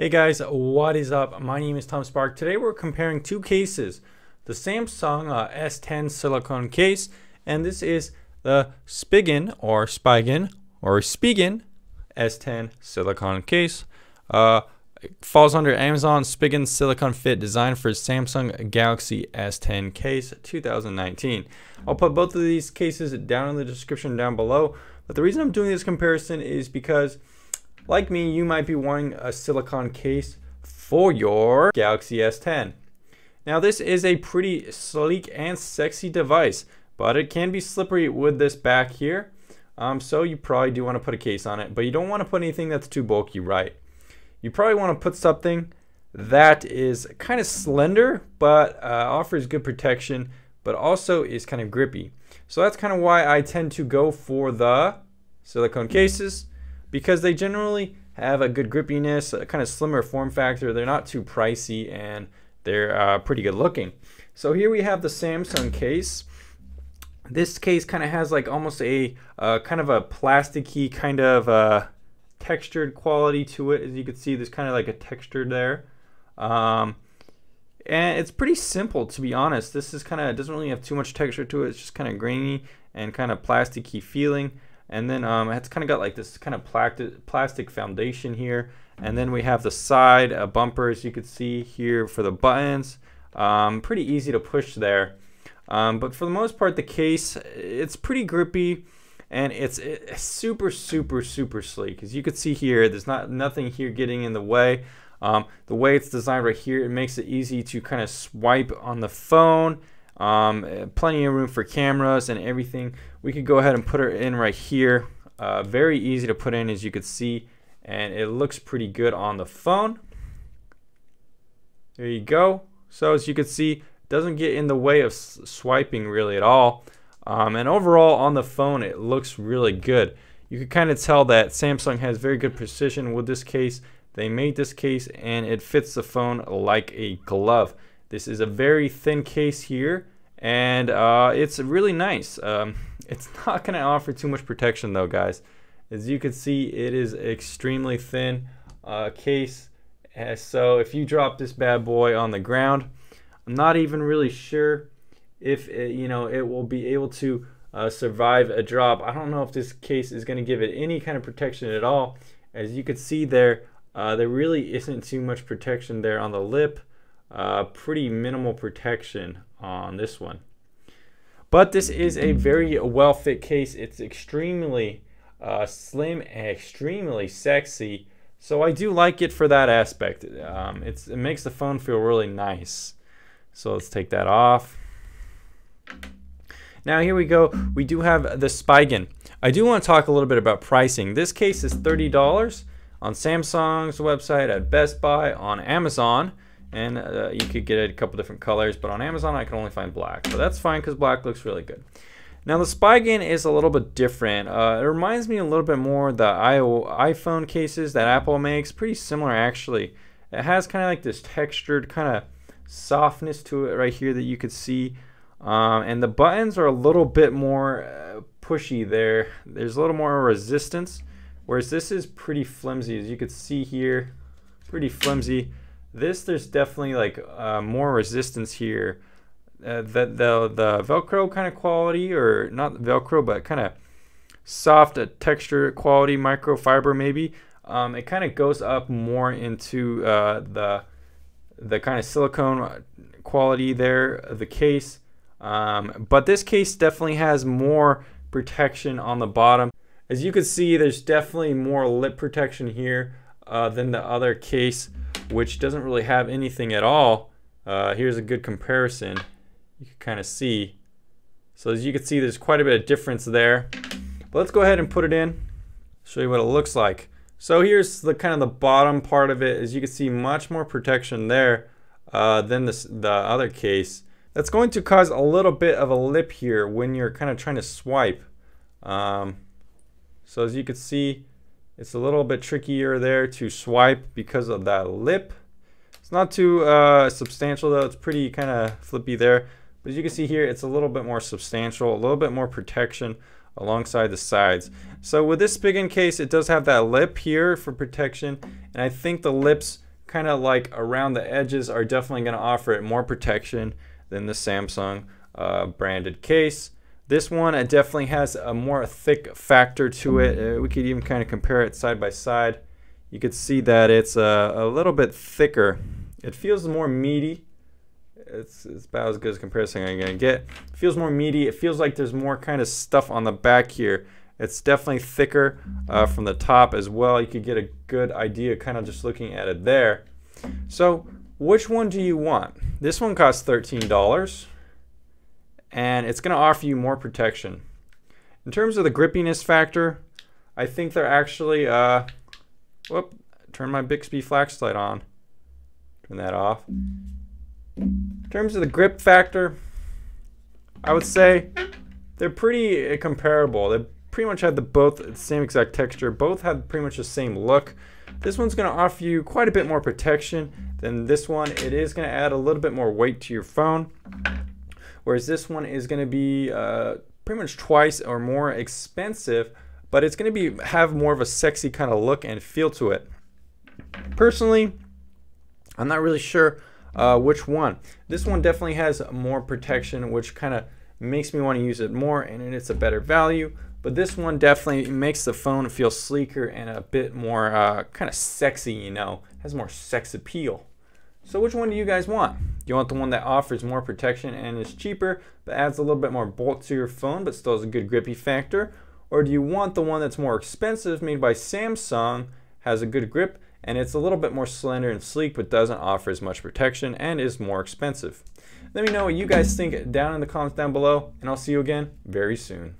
Hey guys, what is up? My name is Tom Spark. Today we're comparing two cases. The Samsung uh, S10 silicone case and this is the Spigen or Spigen or Spigen S10 silicone case. Uh, falls under Amazon Spigen Silicone Fit designed for Samsung Galaxy S10 case 2019. I'll put both of these cases down in the description down below. But the reason I'm doing this comparison is because like me, you might be wanting a silicone case for your Galaxy S10. Now this is a pretty sleek and sexy device, but it can be slippery with this back here. Um, so you probably do want to put a case on it, but you don't want to put anything that's too bulky, right? You probably want to put something that is kind of slender, but uh, offers good protection, but also is kind of grippy. So that's kind of why I tend to go for the silicone cases because they generally have a good grippiness, a kind of slimmer form factor. They're not too pricey and they're uh, pretty good looking. So here we have the Samsung case. This case kind of has like almost a uh, kind of a plasticky kind of uh, textured quality to it. As you can see, there's kind of like a texture there. Um, and it's pretty simple to be honest. This is kind of doesn't really have too much texture to it. It's just kind of grainy and kind of plasticky feeling and then um, it's kind of got like this kind of plastic foundation here. And then we have the side uh, bumpers you could see here for the buttons. Um, pretty easy to push there. Um, but for the most part the case it's pretty grippy. And it's, it's super super super sleek. As you can see here there's not nothing here getting in the way. Um, the way it's designed right here it makes it easy to kind of swipe on the phone um, plenty of room for cameras and everything. We could go ahead and put her in right here. Uh, very easy to put in as you could see and it looks pretty good on the phone. There you go. So as you can see, doesn't get in the way of swiping really at all. Um, and overall on the phone, it looks really good. You can kind of tell that Samsung has very good precision with this case. They made this case and it fits the phone like a glove. This is a very thin case here and uh, it's really nice. Um, it's not going to offer too much protection though guys. As you can see it is extremely thin uh, case uh, so if you drop this bad boy on the ground I'm not even really sure if it, you know it will be able to uh, survive a drop. I don't know if this case is going to give it any kind of protection at all. As you can see there, uh, there really isn't too much protection there on the lip uh, pretty minimal protection on this one. But this is a very well fit case. It's extremely uh, slim and extremely sexy. So I do like it for that aspect. Um, it makes the phone feel really nice. So let's take that off. Now here we go. We do have the Spigen. I do want to talk a little bit about pricing. This case is $30 on Samsung's website, at Best Buy, on Amazon and uh, you could get it a couple different colors but on Amazon I can only find black. But that's fine because black looks really good. Now the Spy Spigen is a little bit different. Uh, it reminds me a little bit more the iPhone cases that Apple makes. Pretty similar actually. It has kind of like this textured kind of softness to it right here that you could see. Um, and the buttons are a little bit more uh, pushy there. There's a little more resistance whereas this is pretty flimsy as you could see here. Pretty flimsy this, there's definitely like uh, more resistance here. Uh, the, the, the Velcro kind of quality, or not Velcro, but kind of soft uh, texture quality, microfiber maybe. Um, it kind of goes up more into uh, the the kind of silicone quality there the case. Um, but this case definitely has more protection on the bottom. As you can see, there's definitely more lip protection here uh, than the other case which doesn't really have anything at all. Uh, here's a good comparison. You can kind of see. So as you can see, there's quite a bit of difference there. But let's go ahead and put it in, show you what it looks like. So here's the kind of the bottom part of it. As you can see, much more protection there uh, than this, the other case. That's going to cause a little bit of a lip here when you're kind of trying to swipe. Um, so as you can see, it's a little bit trickier there to swipe because of that lip. It's not too uh, substantial though. It's pretty kind of flippy there. But as you can see here, it's a little bit more substantial, a little bit more protection alongside the sides. So with this Spigen case, it does have that lip here for protection. And I think the lips kind of like around the edges are definitely going to offer it more protection than the Samsung uh, branded case. This one it definitely has a more thick factor to it. Uh, we could even kind of compare it side by side. You could see that it's a, a little bit thicker. It feels more meaty. It's, it's about as good as comparison I'm gonna get. It feels more meaty. It feels like there's more kind of stuff on the back here. It's definitely thicker uh, from the top as well. You could get a good idea kind of just looking at it there. So which one do you want? This one costs $13 and it's going to offer you more protection. In terms of the grippiness factor, I think they're actually, uh, whoop, turn my Bixby flashlight on. Turn that off. In terms of the grip factor, I would say they're pretty comparable. They pretty much had the both the same exact texture. Both had pretty much the same look. This one's going to offer you quite a bit more protection than this one. It is going to add a little bit more weight to your phone. Whereas this one is going to be uh, pretty much twice or more expensive, but it's going to be have more of a sexy kind of look and feel to it. Personally, I'm not really sure uh, which one. This one definitely has more protection, which kind of makes me want to use it more, and it's a better value. But this one definitely makes the phone feel sleeker and a bit more uh, kind of sexy, you know, has more sex appeal. So which one do you guys want? Do you want the one that offers more protection and is cheaper, but adds a little bit more bulk to your phone, but still has a good grippy factor? Or do you want the one that's more expensive, made by Samsung, has a good grip, and it's a little bit more slender and sleek, but doesn't offer as much protection and is more expensive? Let me know what you guys think down in the comments down below, and I'll see you again very soon.